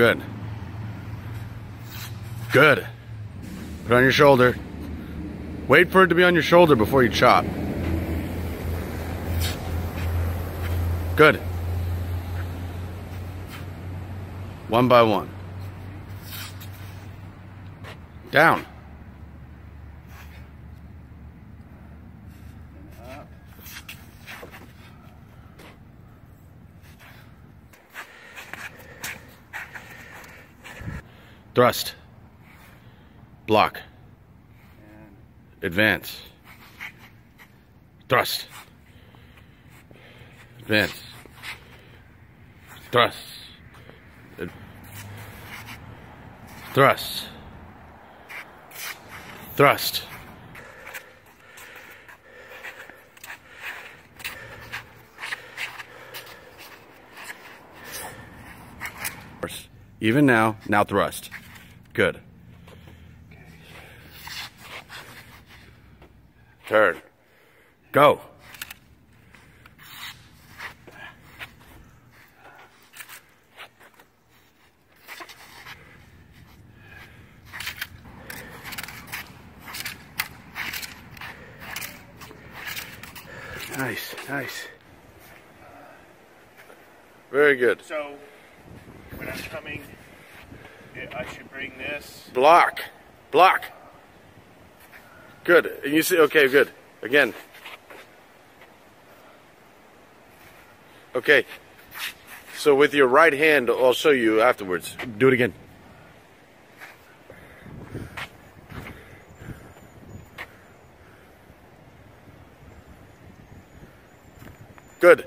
Good. Good. Put on your shoulder. Wait for it to be on your shoulder before you chop. Good. One by one. Down. Thrust. Block. Advance. Thrust. Advance. Thrust. Ad- Thrust. Thrust. Even now, now thrust. Good. Turn. Go. Nice, nice. Very good. So when I'm coming, I should bring this. Block. Block. Good. And you see, okay, good. Again. Okay. So with your right hand, I'll show you afterwards. Do it again. Good.